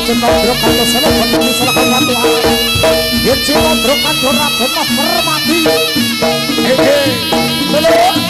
Cimandrokan Lesana Bandung Nisalakan Watuan Cimandrokan Dorabono Permati Ege Telur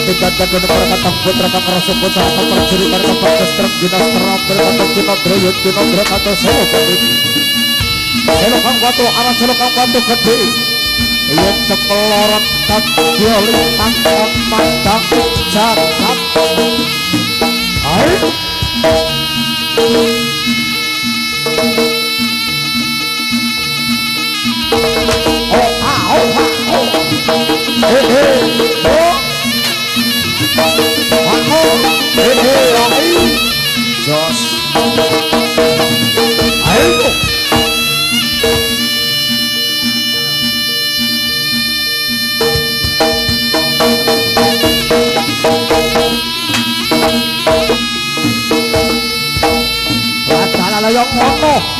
pati ganda gunung perkatang putra kang rasu putra kang perjuri mereka perkestrem jinas terampil kantong jinak dreyut jinak drek atau selo ketik selo kang watu arah selo kang watu gede iya, jatap ayo Oh, ah, oh, ah, oh. Hey, hey, oh. Ngono.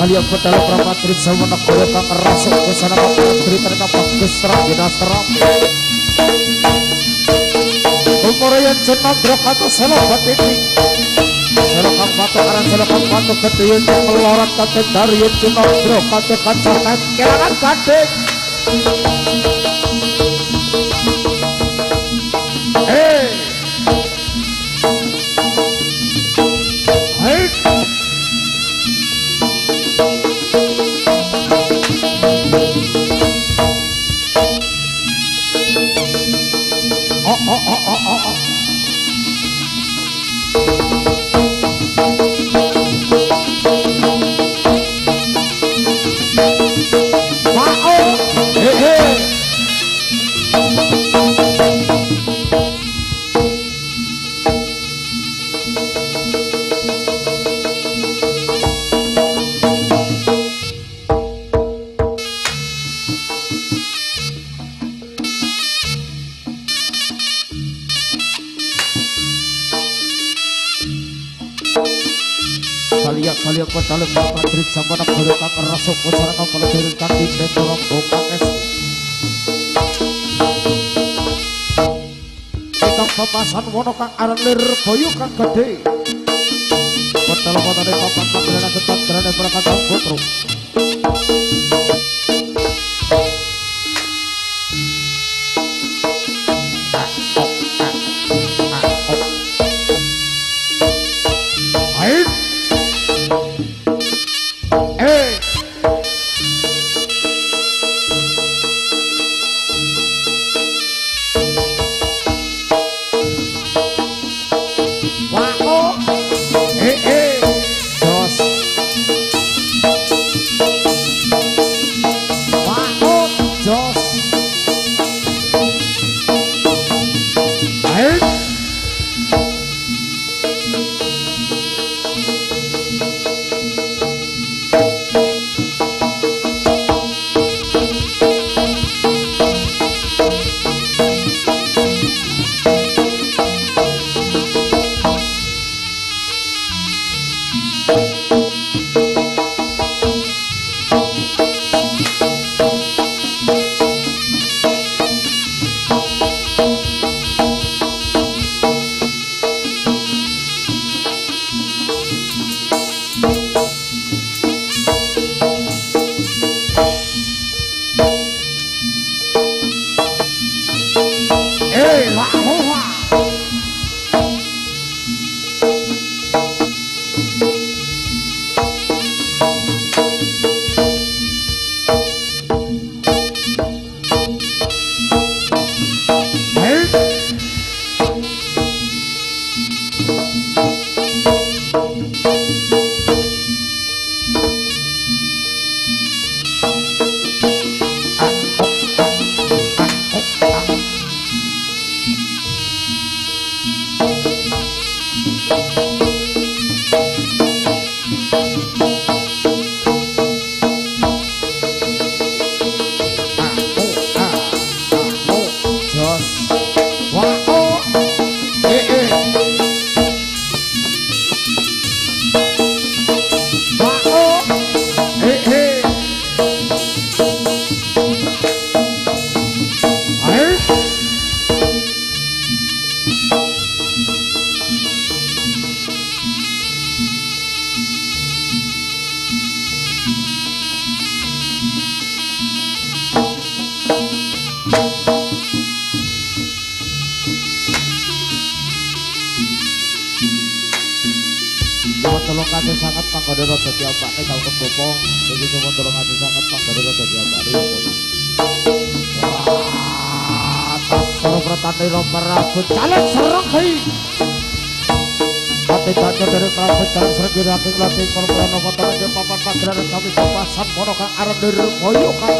Kalian kalian pedala pramatri sama negara kang rasuk ke sana kapatri mereka bagus terang jelas terang Umur yang jenang drok atau selamat ini. Selokang batu karan selokang batu gede yang melorat kate dari yang jenang drok atau kacakan kelangan gading. Hei wono kang aran lir boyo kang gede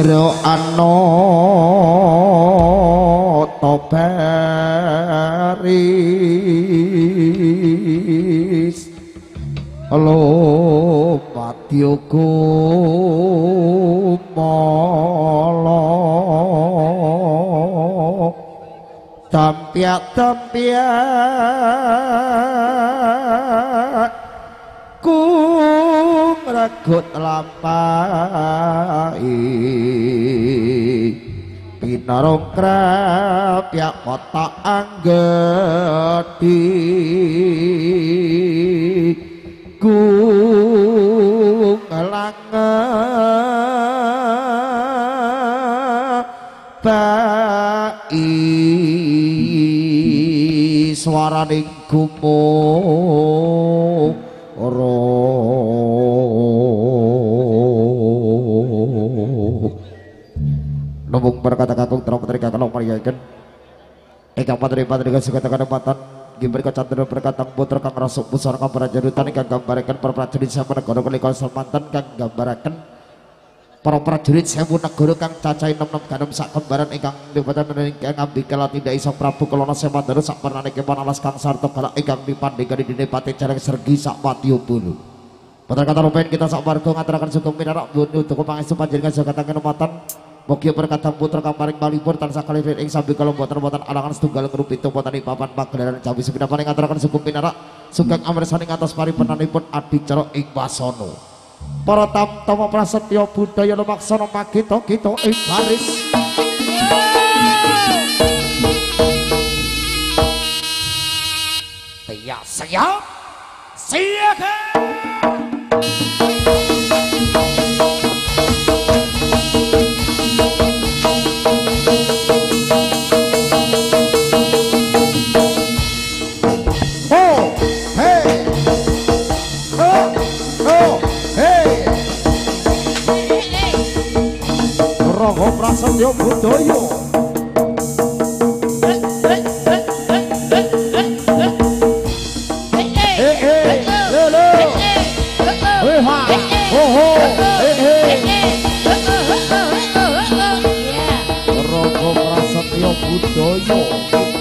jero ana regut lampai pinarong krep ya kota anggeti. Ku ngelange bai suaraning gumo Lumbung berkata kakung terong terika kalau kan Ikang patri patri kesuka tekan empatan Gimber kecantara berkata putra kang rasuk pusar kang prajurutan Ikang gambarkan para prajurit saya menegoro mantan kan Kang gambarkan para prajurit saya menegoro kang cacai nom nom ganem sak kembaran Ikang dipatan menengkang ambil kelati tidak sang prabu kelona saya terus sak pernah kepan alas kang sarto Kalau ikang dipandingkan di pati celeng sergi sak udah dulu Putra kata rupain kita sak warga ngaturakan sukum minarak bunuh Tukum pangestu panjenengan suka katakan empatan Mugi perkataan putra kamaring malipur tansah kalirin ing sambil kalau buatan buatan alangan setunggal kerup itu buatan ing papan pagelaran cabai sepina paling ngaturakan suku pinara sugeng amersaning atas pari penanipun adi cerok ing basono. Para tam tama prasetyo budaya lumaksana magito kita ing baris Tiap siap siap Rogo prasetya budaya.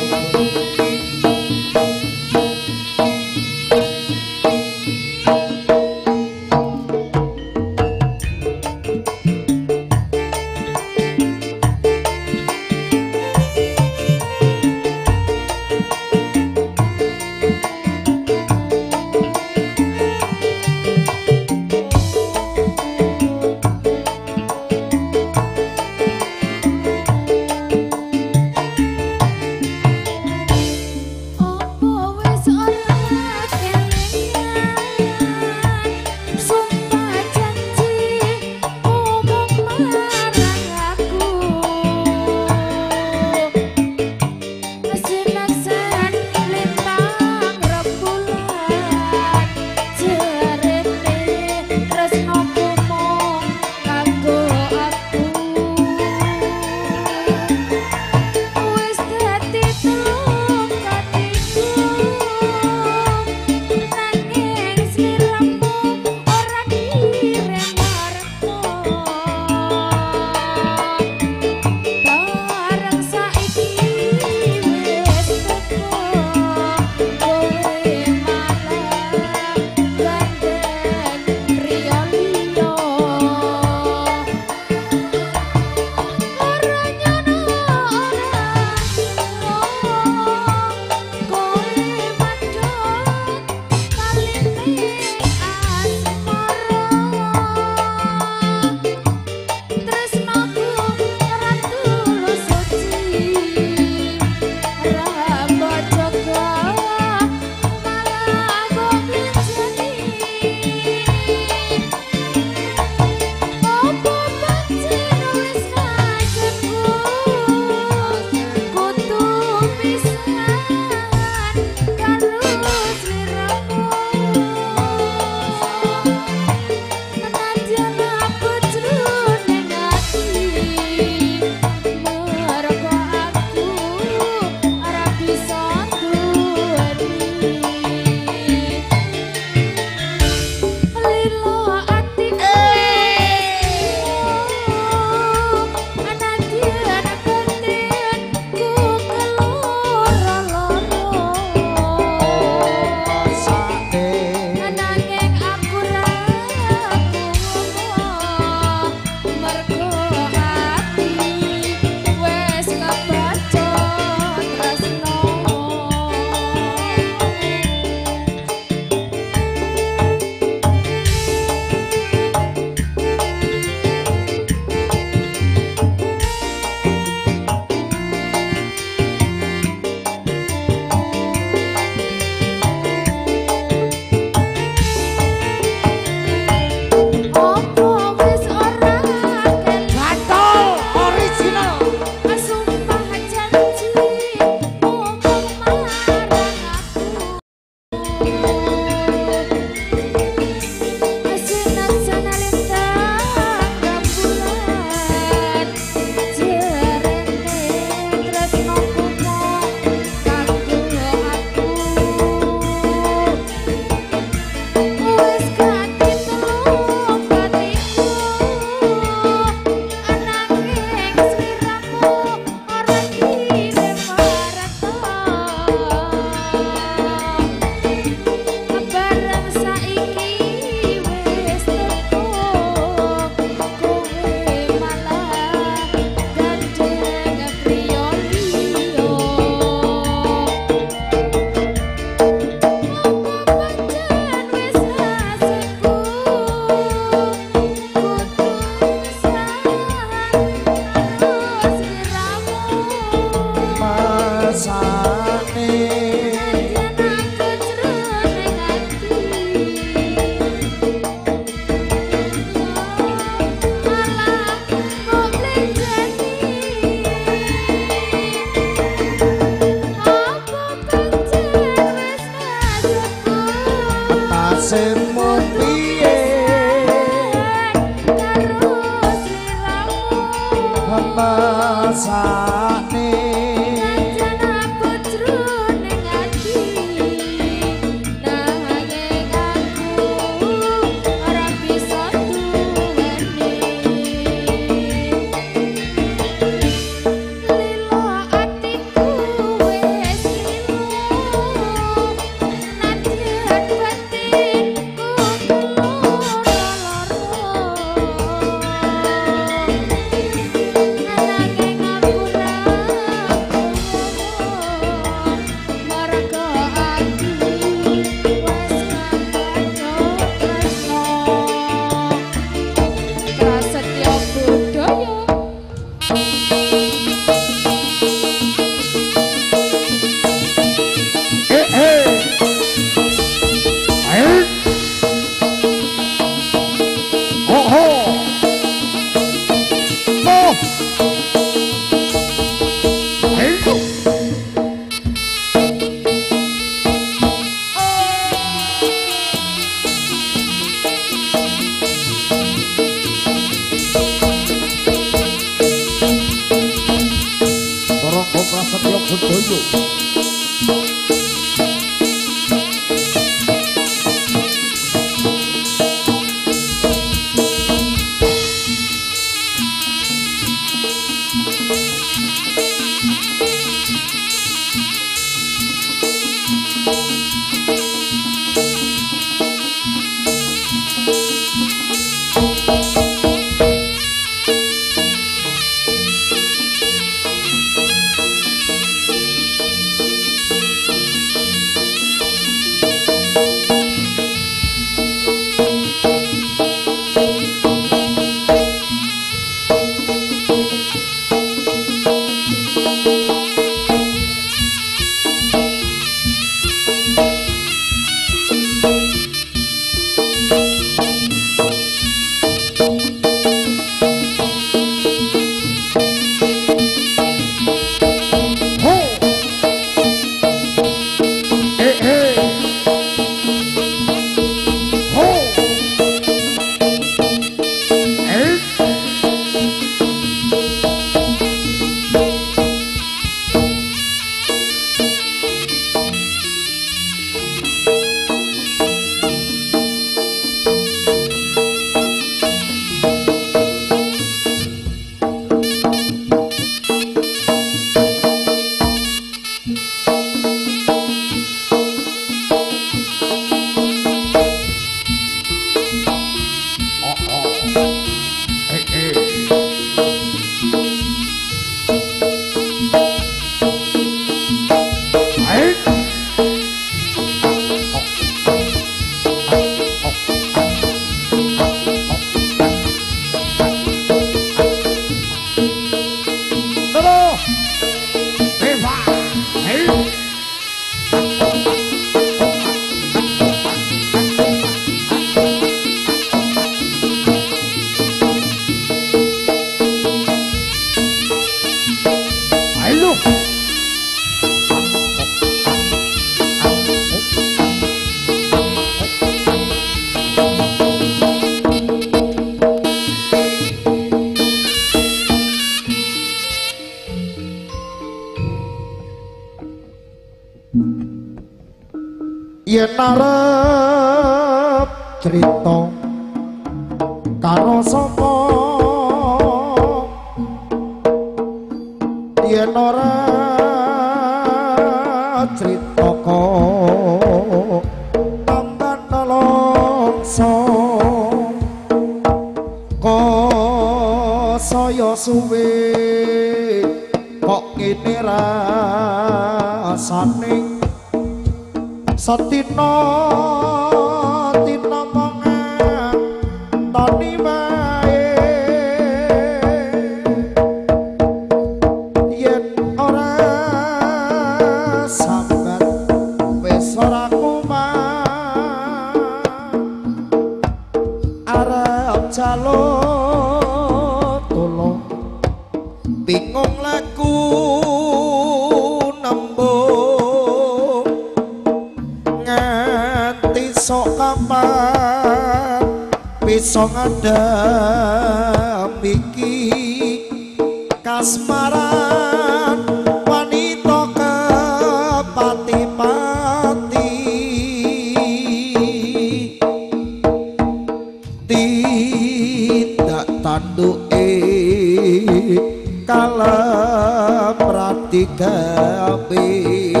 تعطي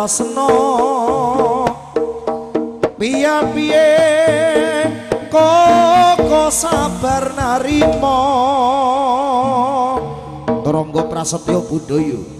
yen tresna piye-piye koko sabar narima? Rangga Prasetya Budaya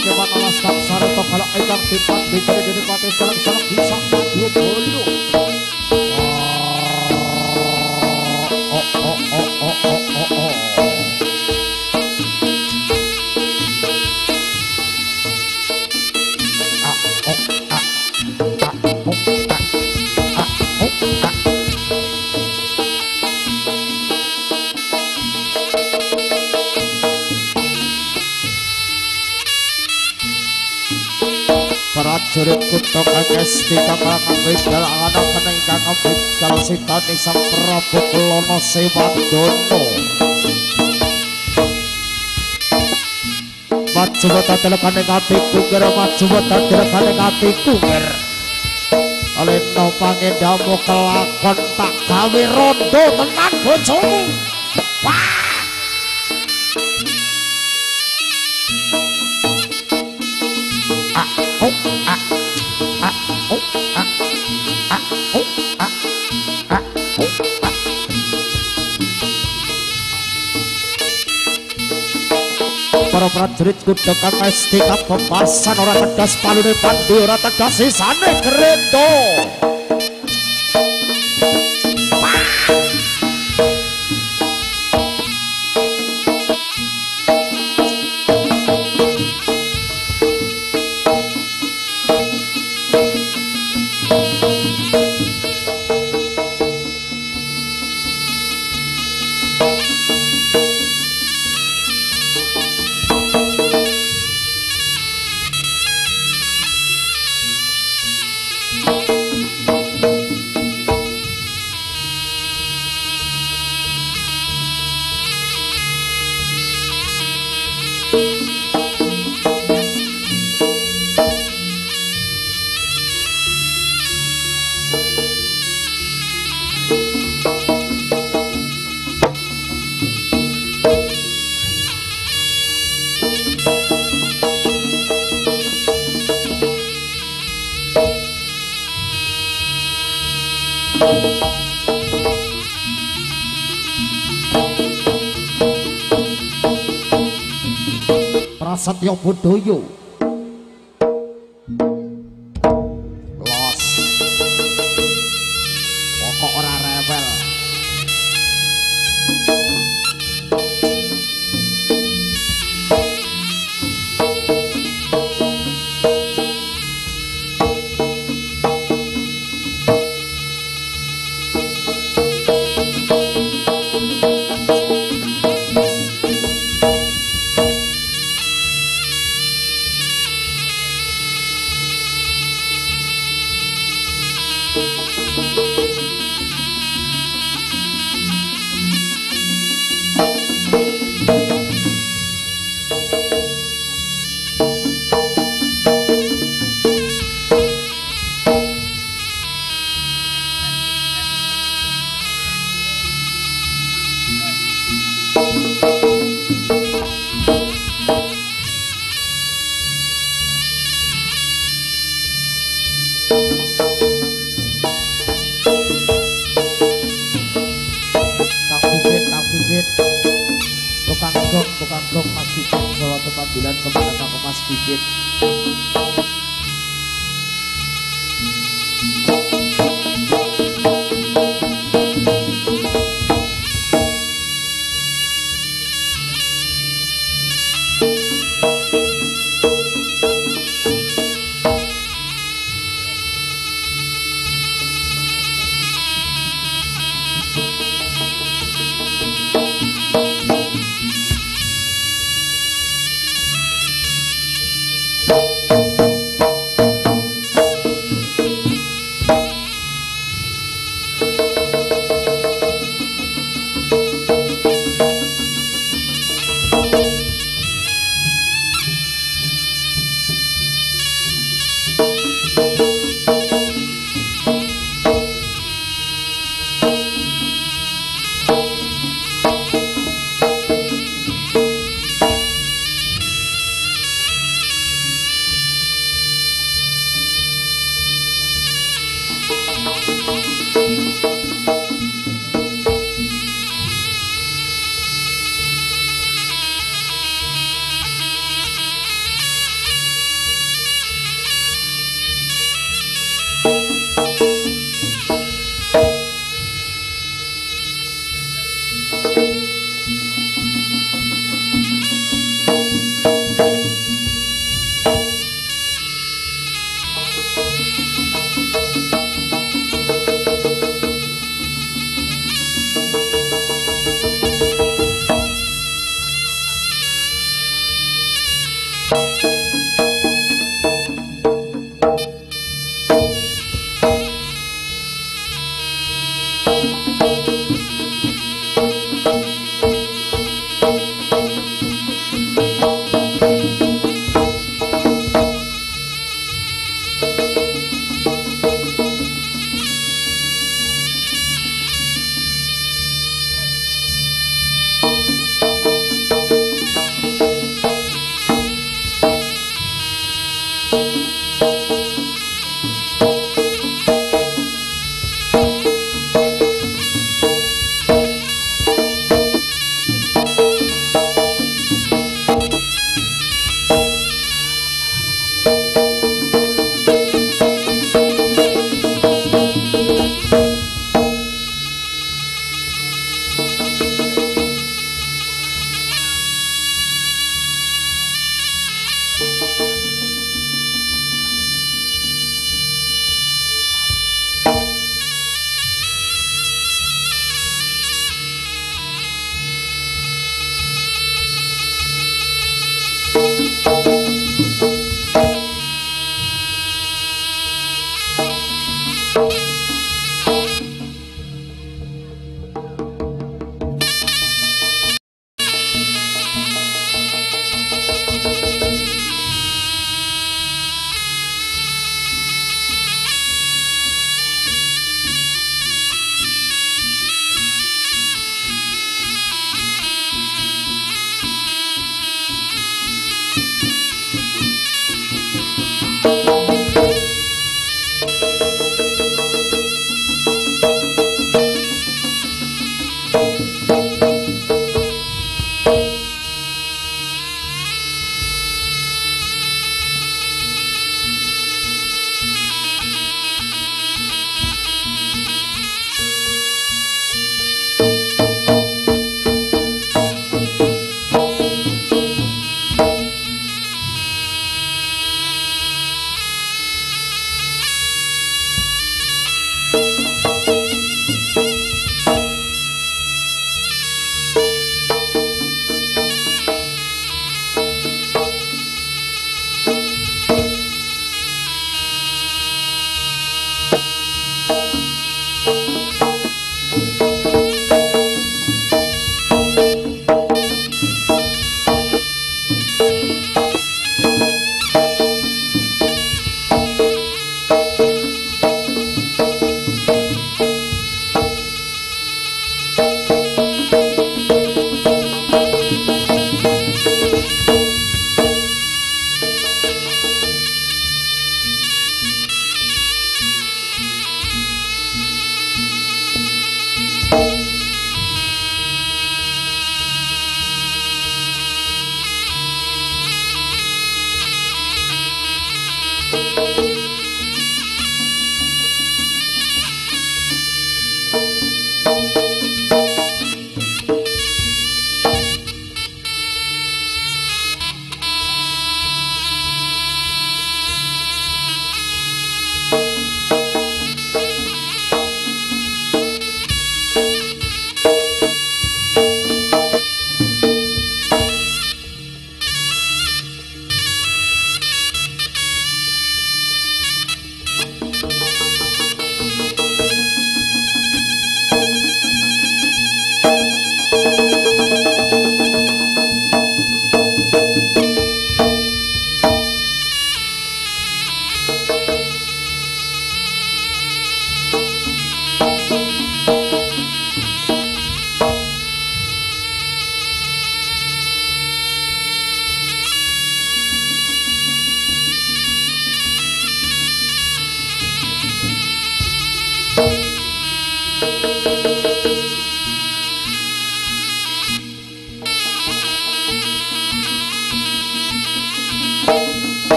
kewan alas kang sarto kalau ikang tipat diberi diri pati salang-salang bisa maju bolu Oh, oh, oh, oh, oh, oh, oh. jurit kutok akes dikakak bidal anak meningkang bidal sitani sang prabu lono sewandono maju wata telekane katiku ger maju wata telekane katiku ger aleno pangendamu kelakon tak gawe rondo tenang bojomu wah Oh. Para prajurit kuda kang mesti kapepasan ora tegas palune pandi ora tegas sisane kreta. Prasetyo Kok bukan blok Mas Pipit, bawa pemanggilan kepada Mas Pipit.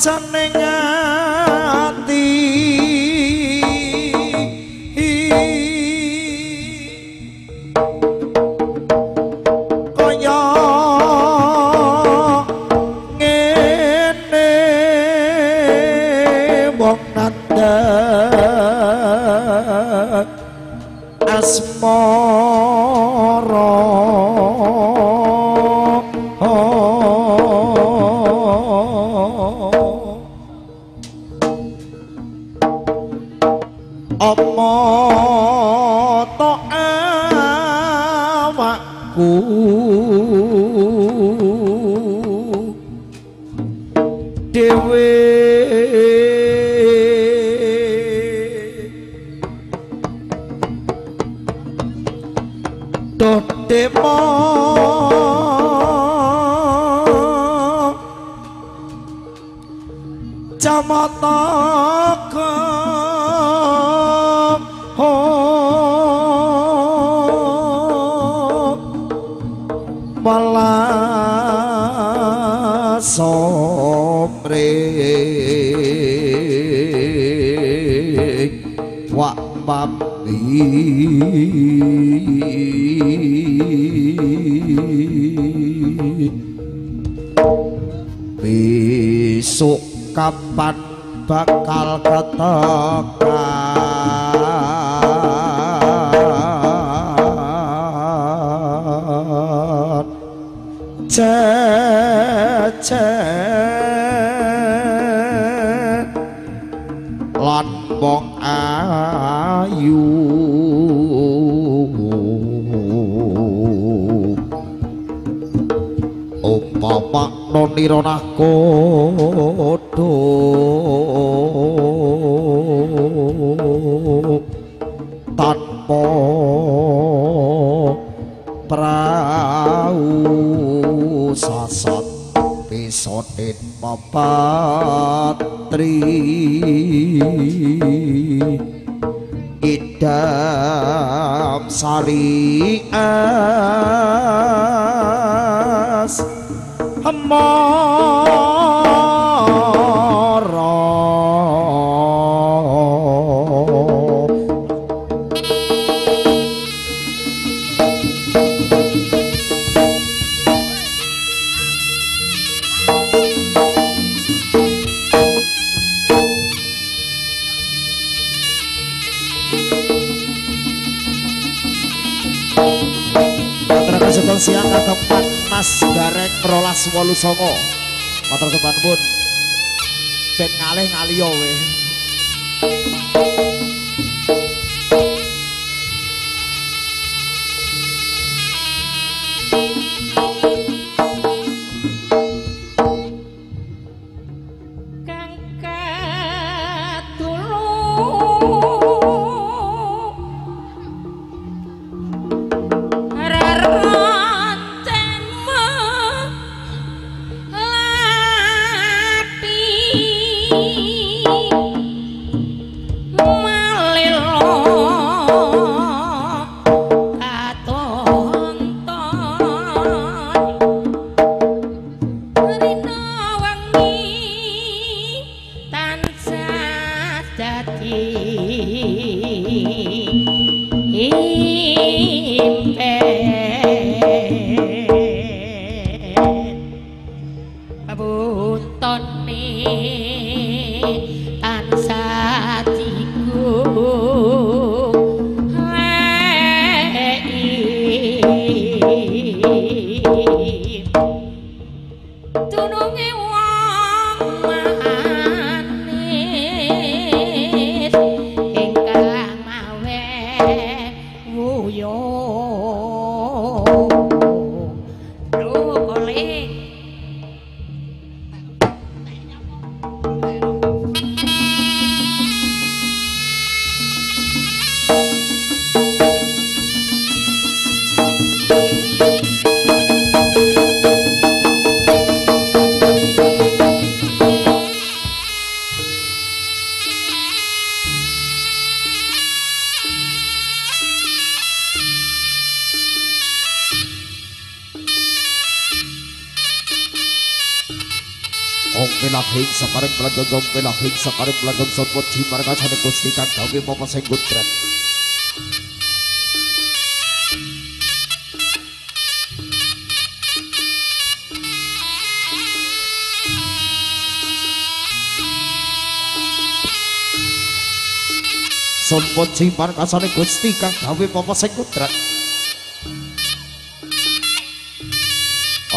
chân anh à idam sari as amara Rolas wolu songo Matur sopan pun Ben ngalih ngaliyo we হিংসাকারেন ব্লাগন জম্পেলা হিংসাকারেন ব্লাগন সর্বচ্ছি মার্গাছানে কুস্তিকার ধবে মমসে গুত্রেন সম্পদ সেই মার্গাছানে কুস্তিকার ধবে মমসে গুত্রেন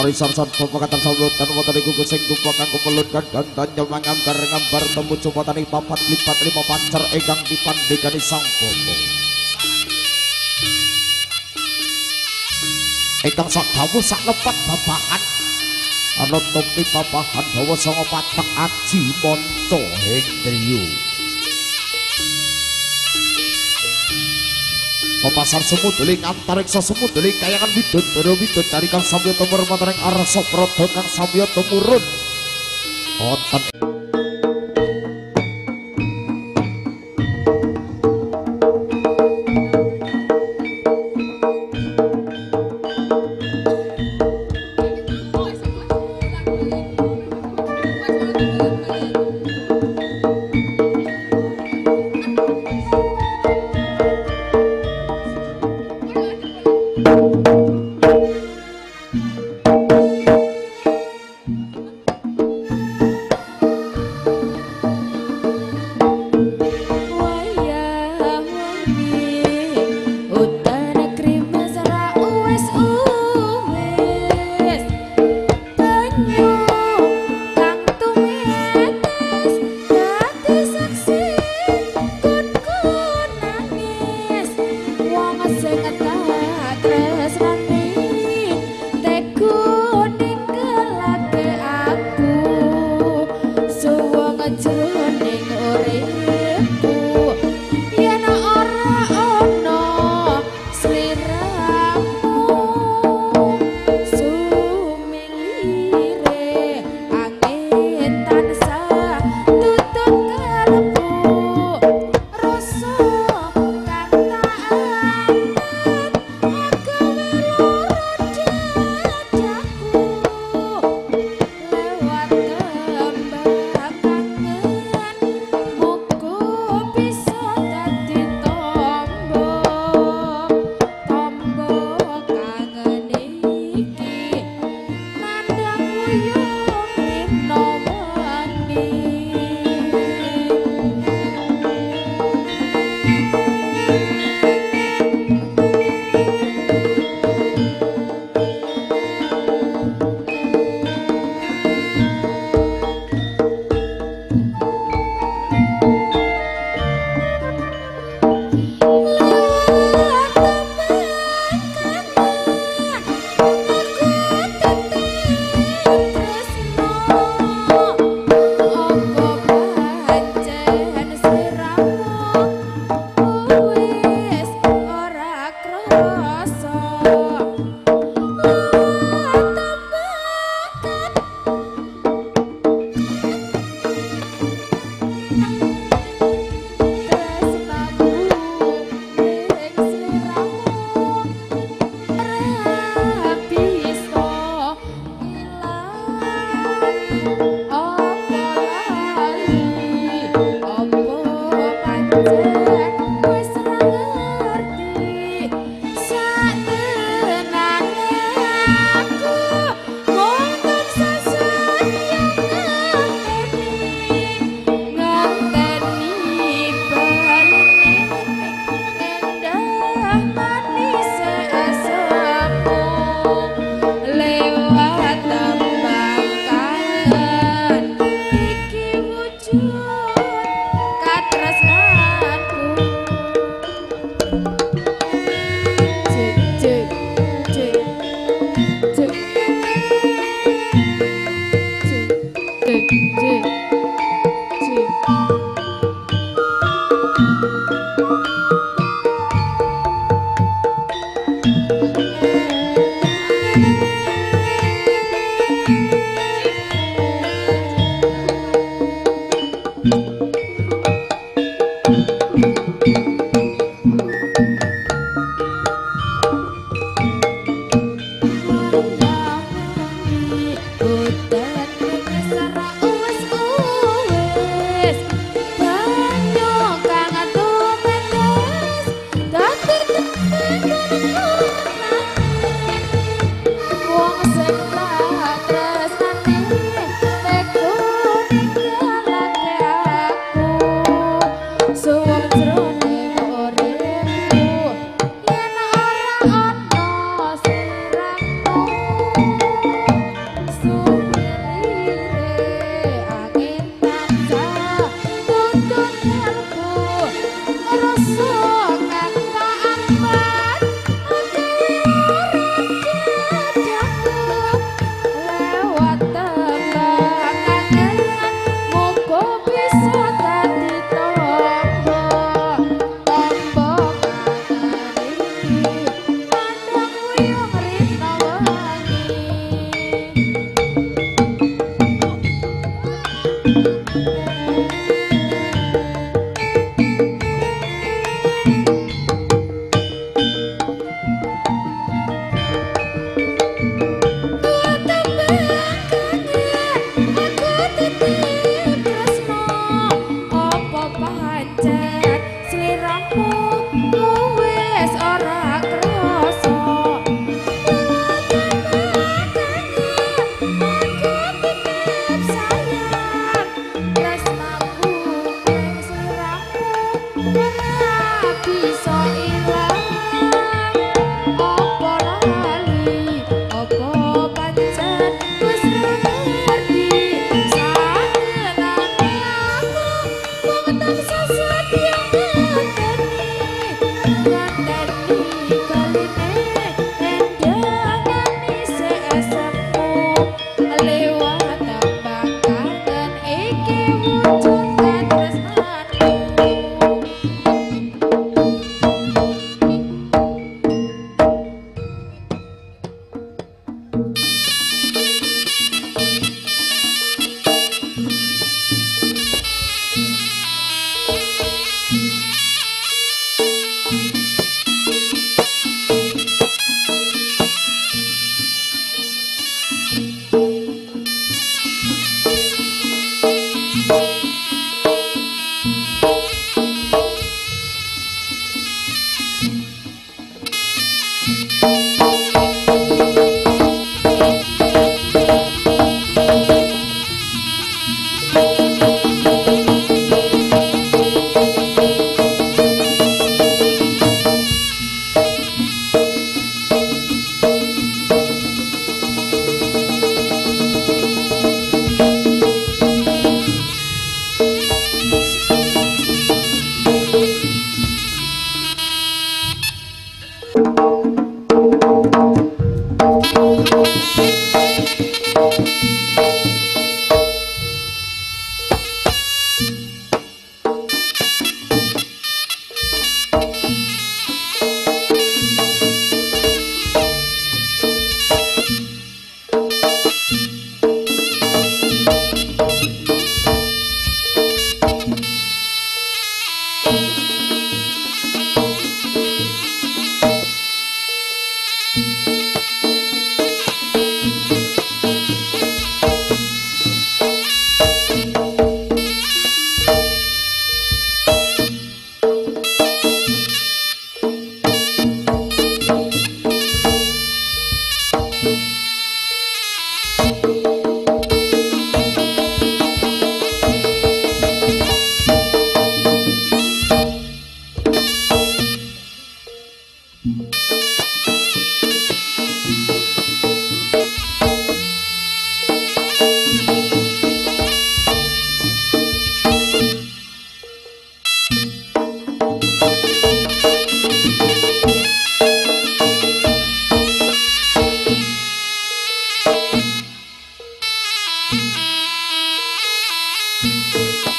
Ori sarsan pepakatan sambutan wonten iku kusing dupa kang kupelutkan gantan nyemangam bareng ngambar temu cupatani papat lipat lima pancer ingkang dipandhegani sang bobo. Ingkang sak dawuh sak lepat babakan ana topi papahan dawa sanga patek aji Pasar semut deling antarik sesemut deling kayangan bidun Doro bidun carikan sambil samyo temurun arah soprot Kang sambil temurun Konten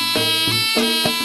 Música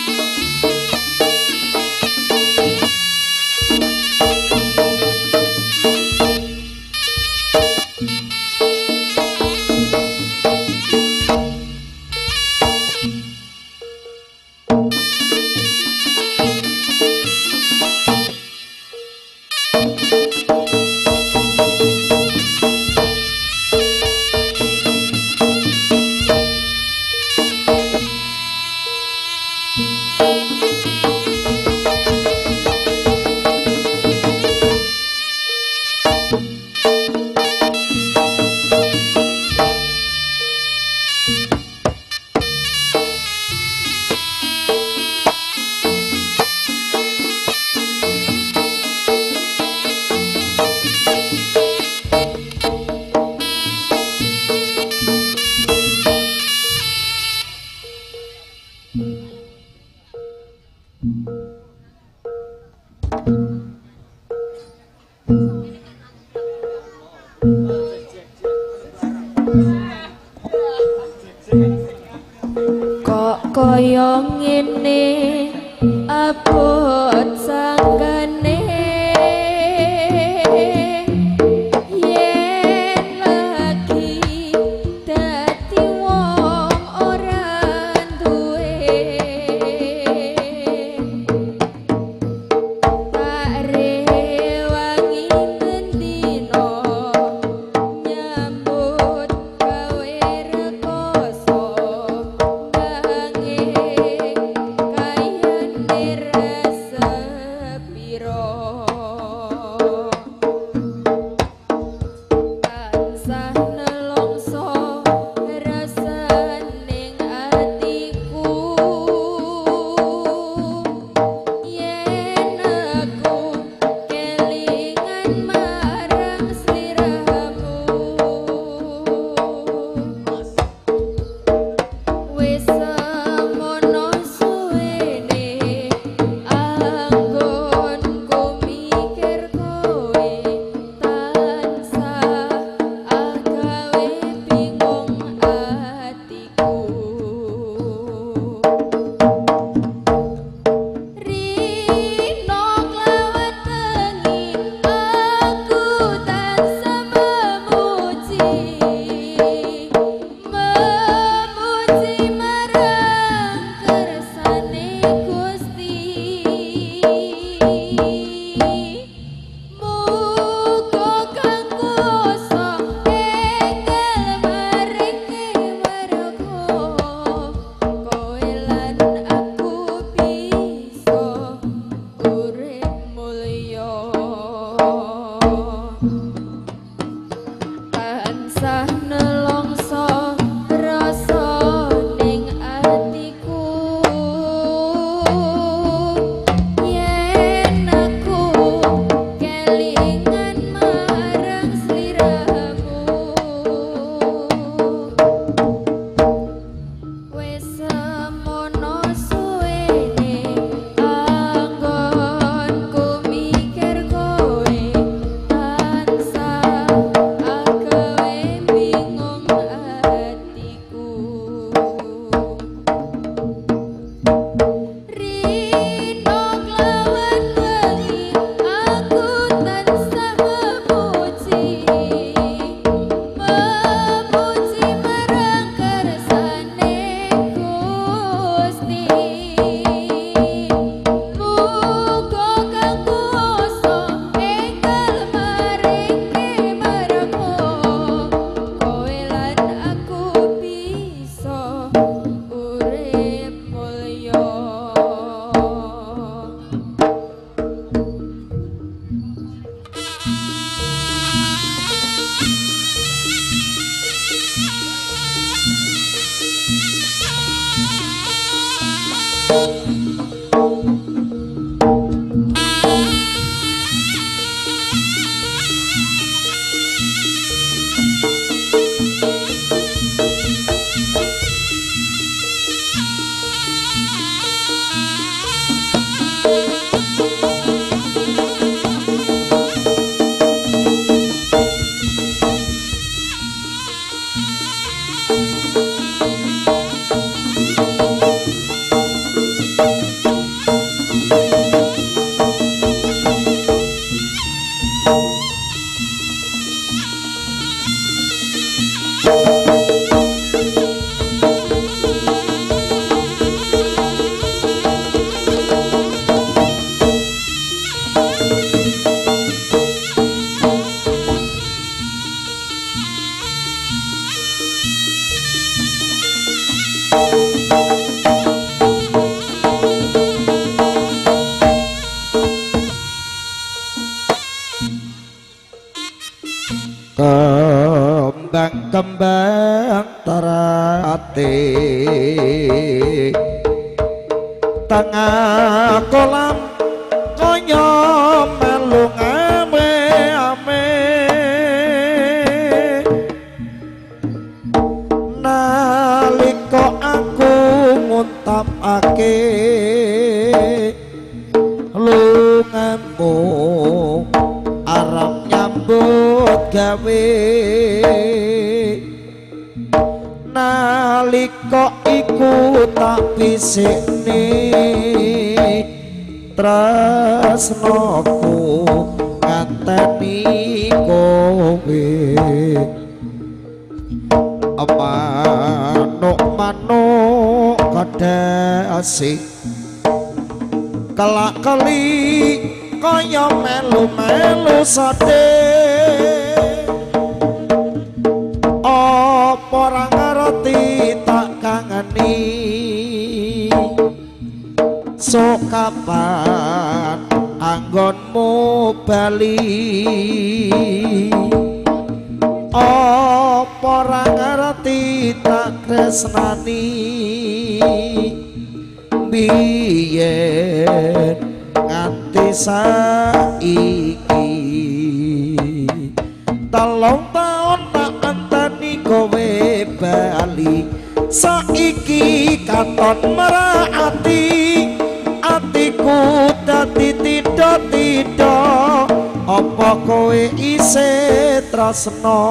kowe isih tresno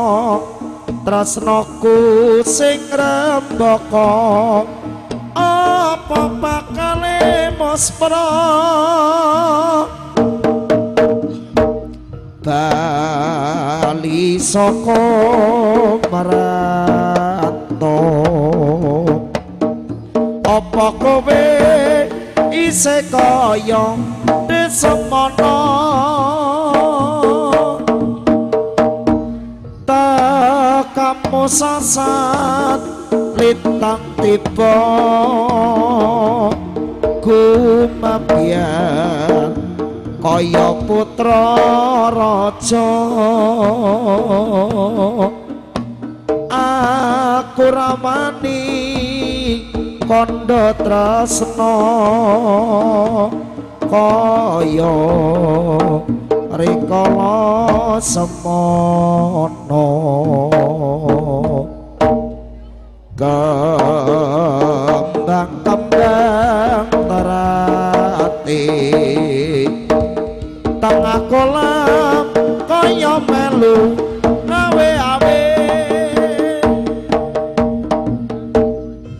tresnoku sing rembaka. Apa bakale mospro bali saka maranto apa kowe isih kaya desemana sasat litang tiba. Gumabian kaya putra raja. Aku ramani kondo tresno. Kaya rikala semono kembang-kembang terati tengah kolam kaya melu awe-awe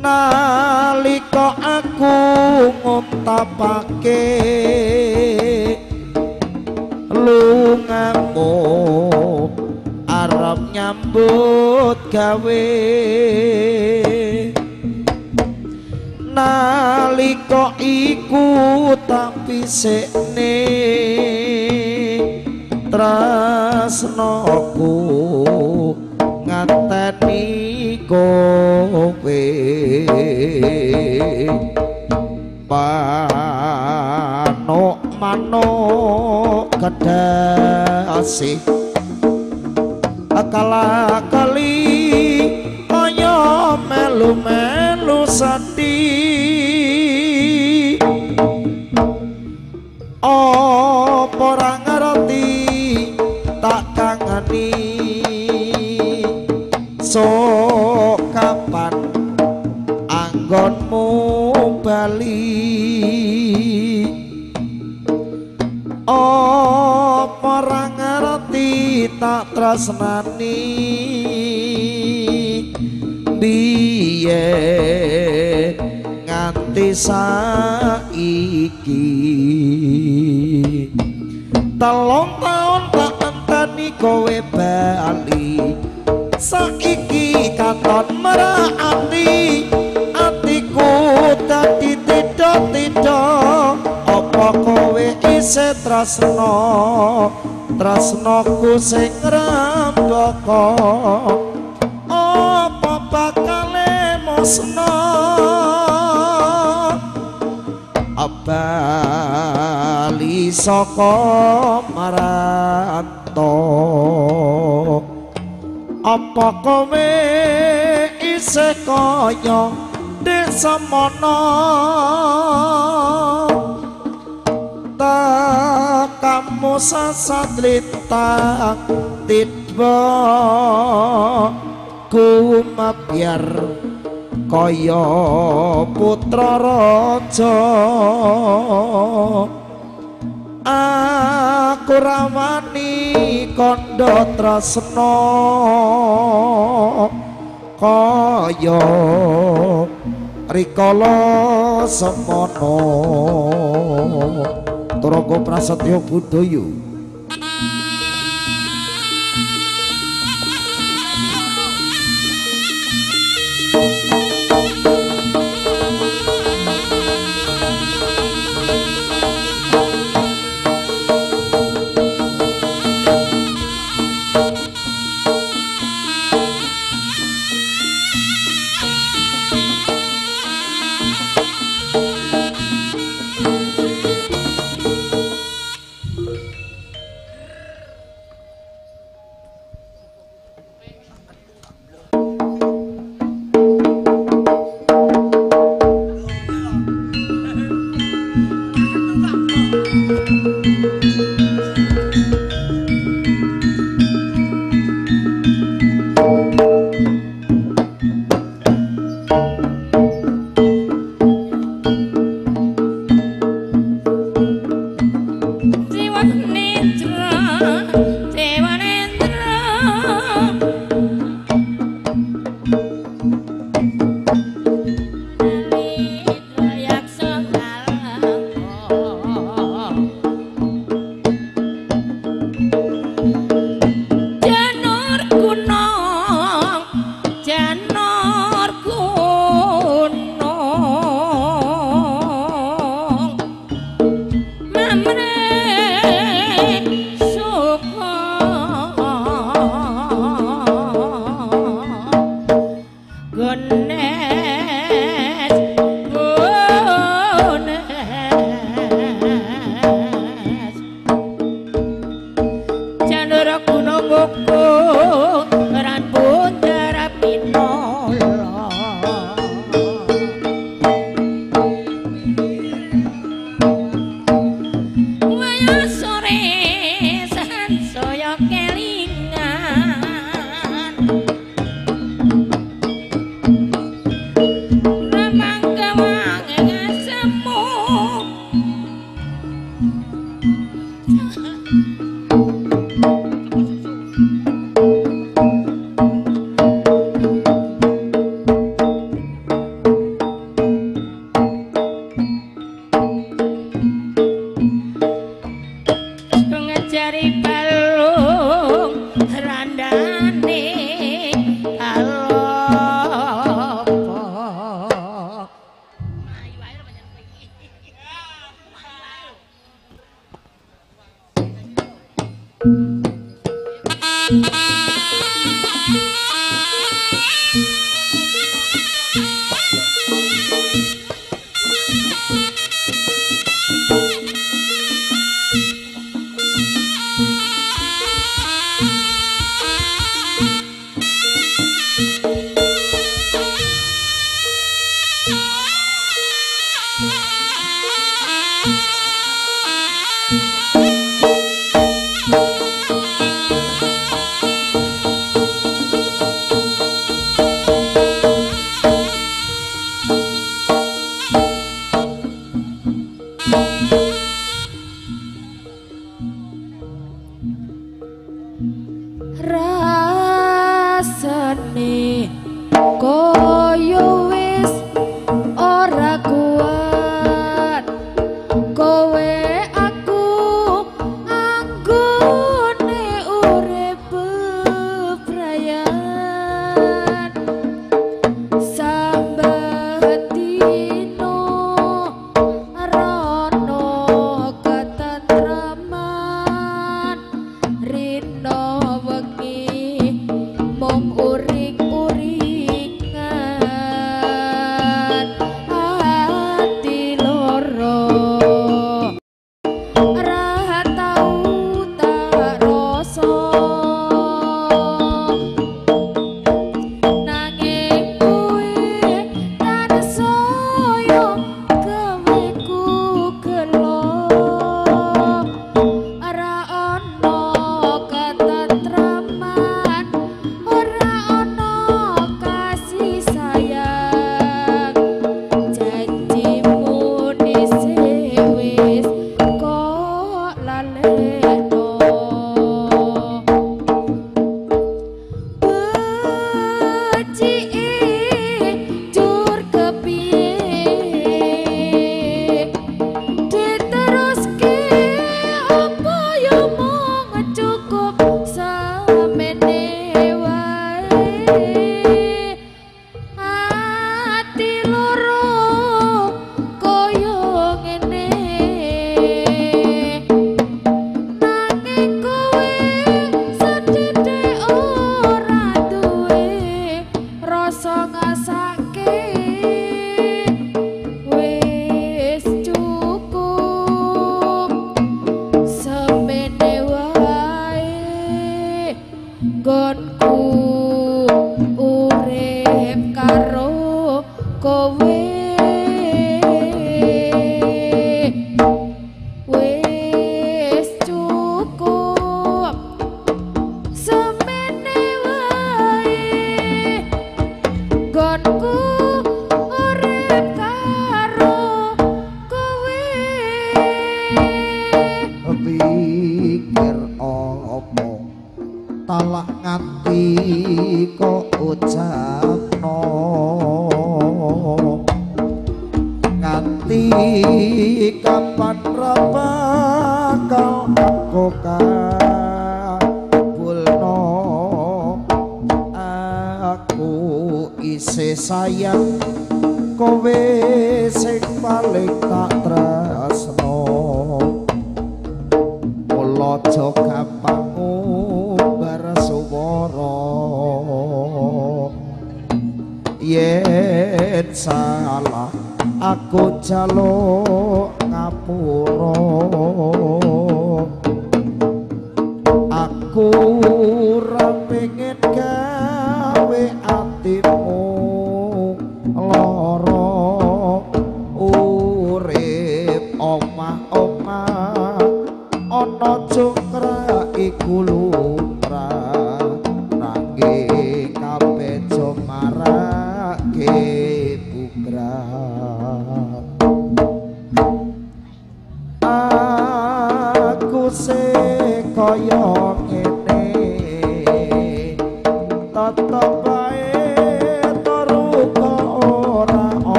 nalika aku nguntapake lungamu arep nyambut gawe. Nalika iku tak pisikne tresnoku nganteni kowe. Manuk manuk kedasi akala kali kaya melu melu sati apa ora ngerti tak kangeni sok kapan anggonmu bali? Apa ora ngerti tak tresnani biyen nganti saiki. Telung taun tak enteni kowe bali. Saiki katon merati atiku dadi tido-tido apa kowe isih tresno tresnoku sing rembaka apa bakale mosno abali saka maranto apa kowe isih kaya desamana ta kamu sasat litang tiba kumabyar kaya putra raja. Aku rawani kandha tresna kaya rikala semana Turaga Prasetya Budaya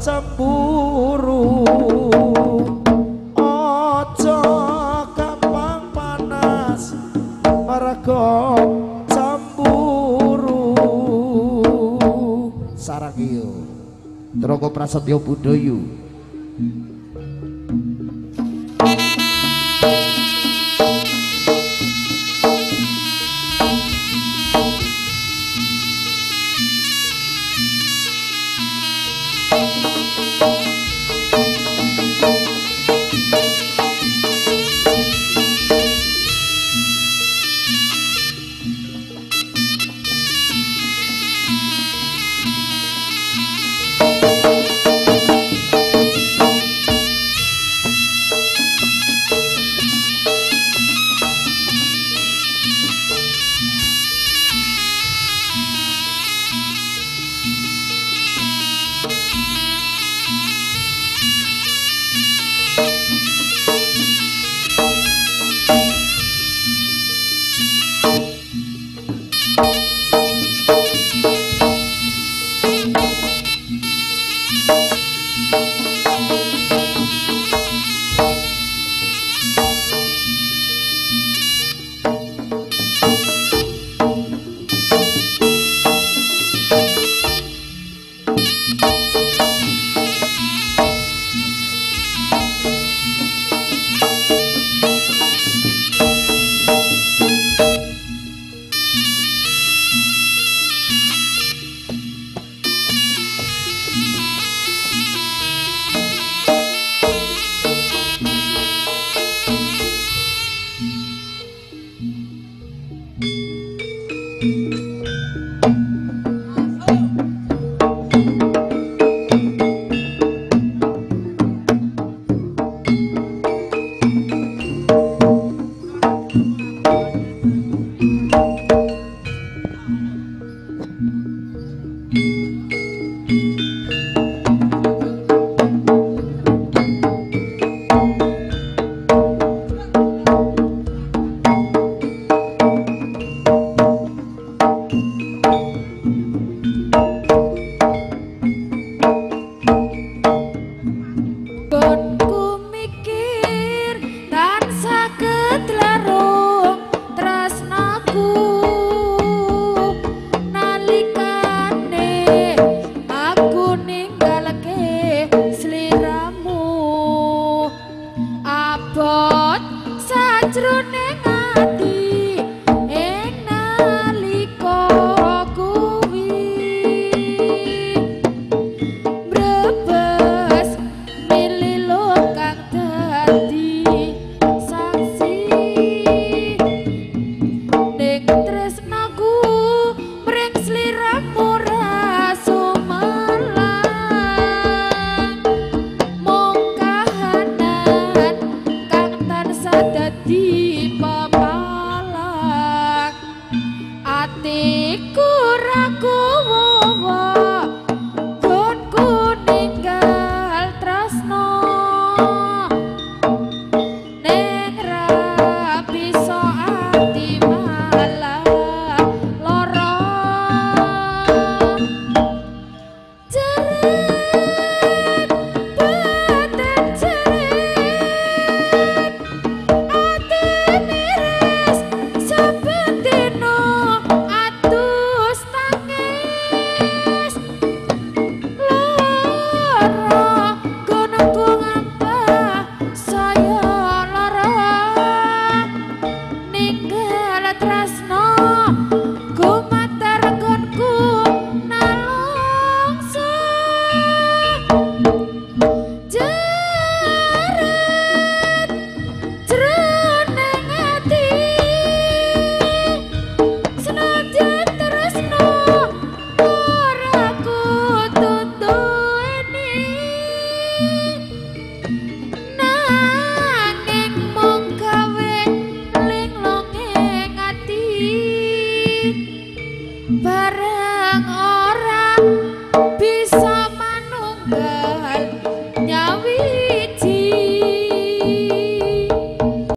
cemburu. Aja gampang panas Mergo cemburu. Sarang iyo. Teroko prasetyo Budoyo.